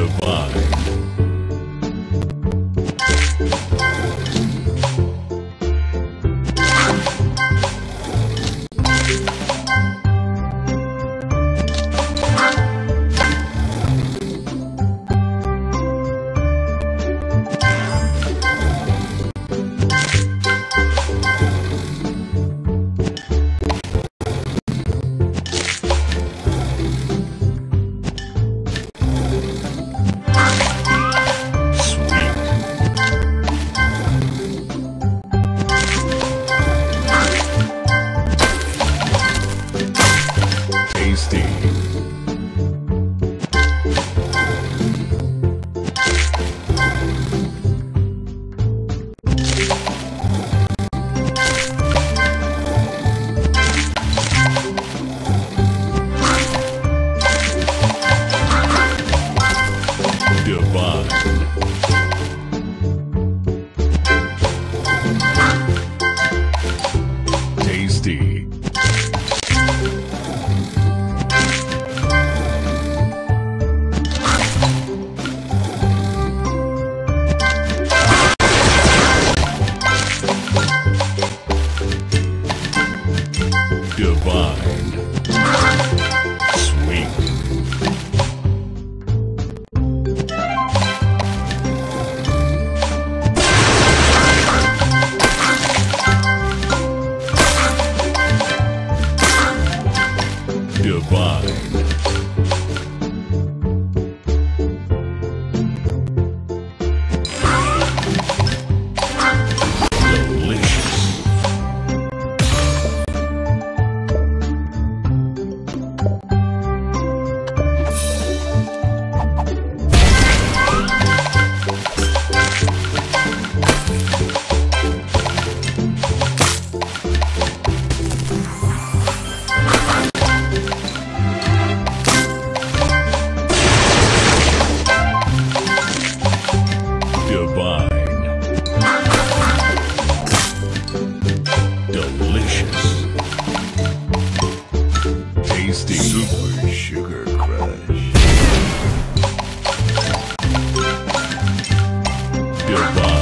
Goodbye. Divine. Tasty. Super Sugar Crush. By